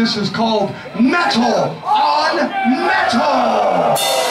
This is called Metal on Metal.